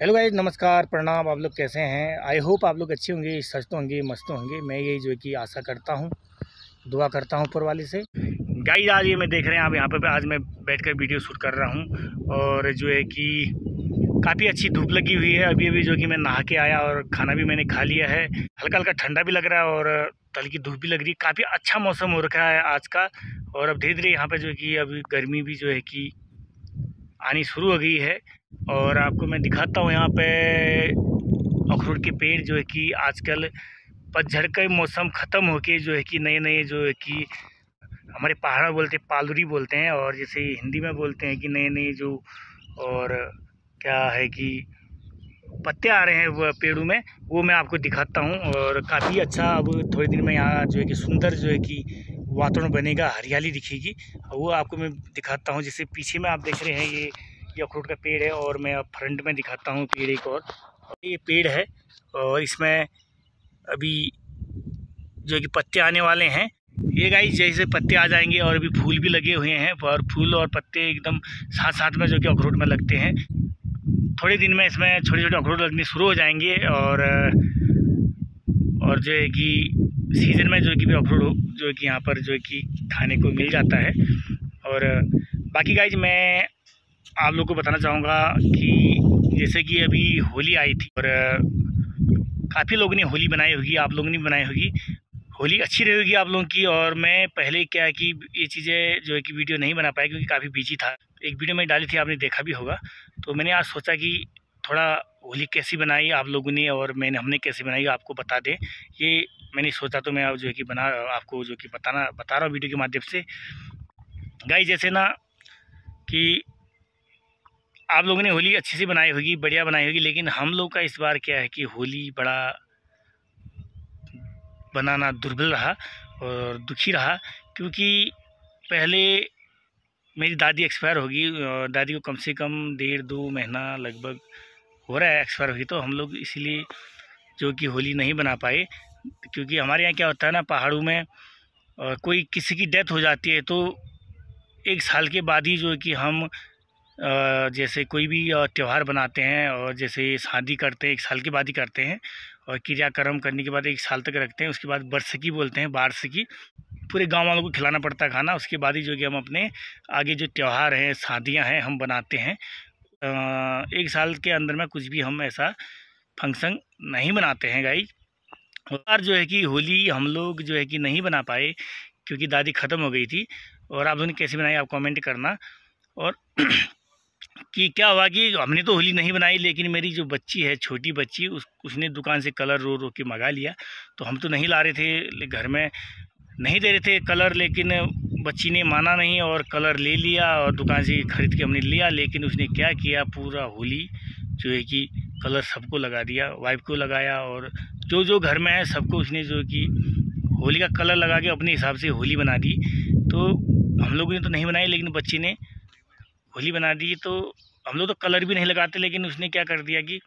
Hello guys नमस्कार, प्रणाम, आप लोग कैसे हैं? आई होप आप लोग अच्छे होंगे, सच तो होंगे, मस्त होंगे। मैं यही जो कि आशा करता हूँ, दुआ करता हूँ ऊपर वाले से। गाइज़ आज ये मैं देख रहे हैं, आप यहाँ पर आज मैं बैठकर वीडियो शूट कर रहा हूँ। और जो है कि काफ़ी अच्छी धूप लगी हुई है। अभी अभी जो कि मैं नहा के आया और खाना भी मैंने खा लिया है। हल्का हल्का ठंडा भी लग रहा है और तल की धूप भी लग रही है। काफ़ी अच्छा मौसम हो रखा है आज का। और अब धीरे धीरे यहाँ पर जो है कि अभी गर्मी भी जो है कि आनी शुरू हो गई है। और आपको मैं दिखाता हूँ यहाँ पे अखरोट के पेड़ जो है कि आजकल पतझड़ का मौसम ख़त्म होके जो है कि नए नए जो है कि हमारे पहाड़ बोलते हैं पालुरी बोलते हैं और जैसे हिंदी में बोलते हैं कि नए नए जो और क्या है कि पत्ते आ रहे हैं पेड़ों में, वो मैं आपको दिखाता हूँ और काफ़ी अच्छा अब थोड़े दिन में यहाँ जो है कि सुंदर जो है कि वातावरण बनेगा, हरियाली दिखेगी। वो आपको मैं दिखाता हूँ, जैसे पीछे में आप देख रहे हैं ये ये अखरूट का पेड़ है और मैं अब फ्रंट में दिखाता हूँ पेड़ एक और। ये पेड़ है और इसमें अभी जो कि पत्ते आने वाले हैं। ये गाई जैसे पत्ते आ जाएँगे और अभी फूल भी लगे हुए हैं और फूल और पत्ते एकदम साथ साथ में जो कि अखरूट में लगते हैं। थोड़े दिन में इसमें छोटे छोटे अखरूट लगने शुरू हो जाएँगे और और जो है कि सीज़न में जो कि अखरोट, जो है कि यहाँ पर जो है कि खाने को मिल जाता है। और बाकी गाइज़ मैं आप लोग को बताना चाहूँगा कि जैसे कि अभी होली आई थी और काफ़ी लोगों ने होली बनाई होगी, आप लोगों ने बनाई होगी। होली अच्छी रहेगी आप लोगों की और मैं पहले क्या कि ये चीज़ें जो है कि वीडियो नहीं बना पाया क्योंकि काफ़ी बिज़ी था। एक वीडियो मैं डाली थी, आपने देखा भी होगा। तो मैंने आज सोचा कि थोड़ा होली कैसी बनाई आप लोगों ने और मैंने, हमने कैसे बनाई आपको बता दें। ये मैंने सोचा तो मैं जो है कि बना, आपको जो कि बताना, बता रहा हूँ वीडियो के माध्यम से। गाई जैसे ना कि आप लोगों ने होली अच्छी सी बनाई होगी, बढ़िया बनाई होगी, लेकिन हम लोग का इस बार क्या है कि होली बड़ा बनाना दुर्बल रहा और दुखी रहा, क्योंकि पहले मेरी दादी एक्सपायर होगी, और दादी को कम से कम डेढ़ दो महीना लगभग हो रहा है एक्सपायर होगी तो हम लोग इसीलिए जो कि होली नहीं बना पाए, क्योंकि हमारे यहाँ क्या होता है ना, पहाड़ों में, और कोई किसी की डेथ हो जाती है तो एक साल के बाद ही जो कि हम जैसे कोई भी त्यौहार बनाते हैं और जैसे शादी करते हैं, एक साल के बाद ही करते हैं और क्रियाक्रम करने के बाद एक साल तक रखते हैं, उसके बाद बरसकी बोलते हैं बारसकी पूरे गाँव वालों को खिलाना पड़ता है खाना, उसके बाद ही जो कि हम अपने आगे जो त्यौहार हैं, शादियाँ हैं, हम बनाते हैं। एक साल के अंदर में कुछ भी हम ऐसा फ़ंक्शन नहीं बनाते हैं गाई और जो है कि होली हम लोग जो है कि नहीं बना पाए क्योंकि दादी ख़त्म हो गई थी और आप ने कैसे बनाई आप कमेंट करना। और कि क्या हुआ कि हमने तो होली नहीं बनाई लेकिन मेरी जो बच्ची है, छोटी बच्ची, उस, उसने दुकान से कलर रो रो के मंगा लिया। तो हम तो नहीं ला रहे थे घर में नहीं दे रहे थे कलर, लेकिन बच्ची ने माना नहीं और कलर ले लिया और दुकान से ख़रीद के हमने लिया, लेकिन उसने क्या किया, पूरा होली जो है कि कलर सबको लगा दिया, वाइफ को लगाया और जो जो घर में है, सबको उसने जो कि होली का कलर लगा के अपने हिसाब से होली बना दी। तो हम लोगों ने तो नहीं बनाई लेकिन बच्ची ने होली बना दी तो हम लोग तो कलर भी नहीं लगाते, लेकिन उसने क्या कर दिया कि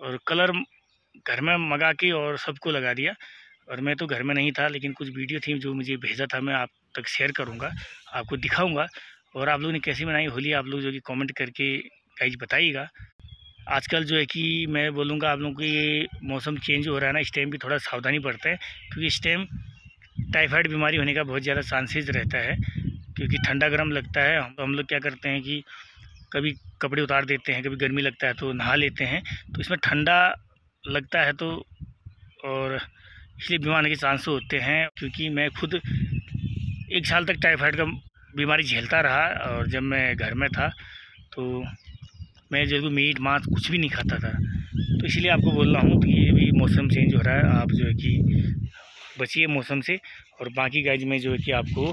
और कलर घर में मंगा के और सबको लगा दिया। और मैं तो घर में नहीं था, लेकिन कुछ वीडियो थी जो मुझे भेजा था, मैं आप तक शेयर करूँगा, आपको दिखाऊँगा। और आप लोगों ने कैसी बनाई होली, आप लोग जो कि कमेंट करके गाइज़ बताइएगा। आजकल जो है कि मैं बोलूँगा आप लोगों को ये मौसम चेंज हो रहा है ना, इस टाइम भी थोड़ा सावधानी बरता है क्योंकि इस टाइम टाइफाइड बीमारी होने का बहुत ज़्यादा चांसेज रहता है। क्योंकि ठंडा गर्म लगता है, हम हम लोग क्या करते हैं कि कभी कपड़े उतार देते हैं, कभी गर्मी लगता है तो नहा लेते हैं। तो इसमें ठंडा लगता है तो और इसलिए बीमार होने के चांस होते हैं, क्योंकि मैं खुद एक साल तक टाइफाइड का बीमारी झेलता रहा और जब मैं घर में था तो मैं जो मीट, मांस कुछ भी नहीं खाता था। तो इसलिए आपको बोल रहा हूँ कि ये भी मौसम चेंज हो रहा है, आप जो है कि बचिए मौसम से, और बाकी गाइज़ में जो है कि आपको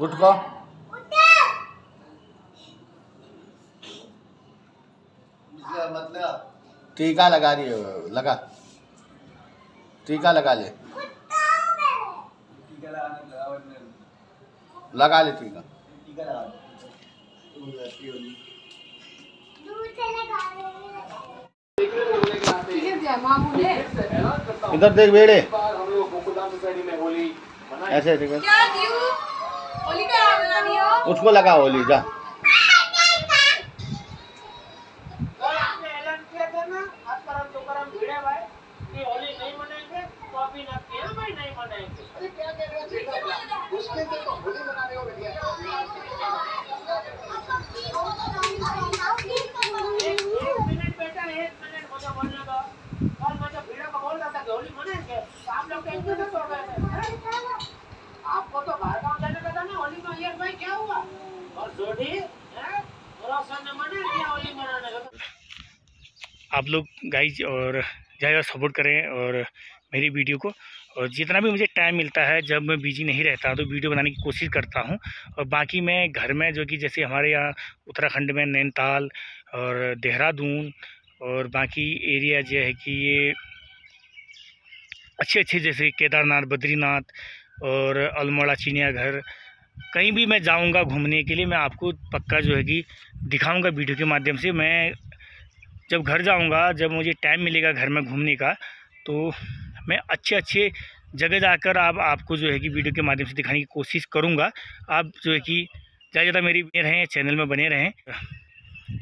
उठ को टीका लगा। रही है लगा। टीका लगा ले। लगा ले टीका। इधर देख बेड़े। ऐसे ठीक है क्या दियो होली का बनानी हो उसको लगा होली जा आपको तो बाहर गाँव जाने का था ना होली में ये भाई क्या हुआ और सोडी हैं पूरा सन मना लिया होली मनाने का आप लोग गाइज़ और ज़्यादा सपोर्ट करें और मेरी वीडियो को। और जितना भी मुझे टाइम मिलता है, जब मैं बिज़ी नहीं रहता तो वीडियो बनाने की कोशिश करता हूँ। और बाकी मैं घर में, जो कि जैसे हमारे यहाँ उत्तराखंड में नैनीताल और देहरादून और बाकी एरिया जो है कि ये अच्छे अच्छे जैसे केदारनाथ, बद्रीनाथ और अल्मोड़ा, चिड़ियाघर, कहीं भी मैं जाऊँगा घूमने के लिए, मैं आपको पक्का जो है कि दिखाऊँगा वीडियो के माध्यम से। मैं जब घर जाऊँगा, जब मुझे टाइम मिलेगा घर में घूमने का तो मैं अच्छे अच्छे जगह जाकर आप, आपको जो है कि वीडियो के माध्यम से दिखाने की कोशिश करूँगा। आप जो है कि ज़्यादा ज़्यादा मेरी बने रहें चैनल में बने रहें।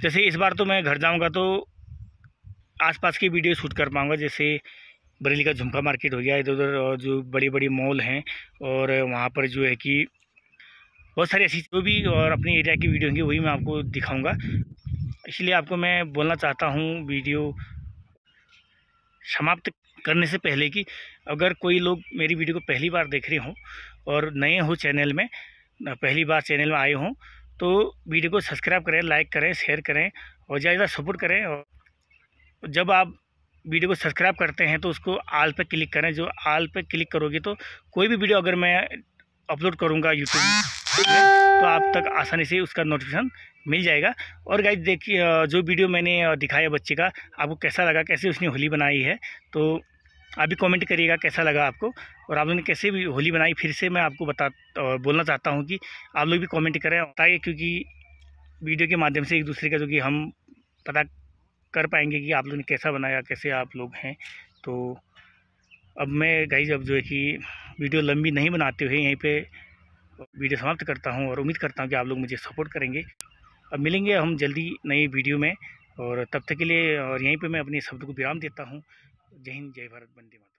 जैसे इस बार तो मैं घर जाऊँगा तो आसपास की वीडियो शूट कर पाऊँगा, जैसे बरेली का झुमका मार्केट हो गया इधर उधर और जो बड़ी बड़ी मॉल हैं और वहाँ पर जो है कि बहुत सारी ऐसी जो भी और अपने एरिया की वीडियो होंगी, वही मैं आपको दिखाऊँगा। इसलिए आपको मैं बोलना चाहता हूँ वीडियो समाप्त करने से पहले कि अगर कोई लोग मेरी वीडियो को पहली बार देख रहे हों और नए हो चैनल में पहली बार चैनल में आए हों तो वीडियो को सब्सक्राइब करें, लाइक करें, शेयर करें और ज़्यादा सपोर्ट करें और जब आप वीडियो को सब्सक्राइब करते हैं तो उसको आल पे क्लिक करें। जो आल पे क्लिक करोगे तो कोई भी वीडियो अगर मैं अपलोड करूँगा यूट्यूब तो आप तक आसानी से उसका नोटिफिकेशन मिल जाएगा। और गाइज़ देखिए जो वीडियो मैंने दिखाया बच्चे का, आपको कैसा लगा? कैसे उसने होली बनाई है? तो आप भी कमेंट करिएगा, कैसा लगा आपको? और आप लोगों ने कैसे भी होली बनाई, फिर से मैं आपको बता बोलना चाहता हूँ कि आप लोग भी कमेंट करें बताइए, क्योंकि वीडियो के माध्यम से एक दूसरे का जो कि हम पता कर पाएँगे कि आप लोगों ने कैसा बनाया, कैसे आप लोग हैं। तो अब मैं गाइज़ अब जो है कि वीडियो लंबी नहीं बनाते हुए यहीं पे वीडियो समाप्त करता हूँ और उम्मीद करता हूँ कि आप लोग मुझे सपोर्ट करेंगे। अब मिलेंगे हम जल्दी नई वीडियो में। और तब तक के लिए और यहीं पे मैं अपने शब्द को विराम देता हूँ। जय हिंद, जय भारत, वंदे मातरम।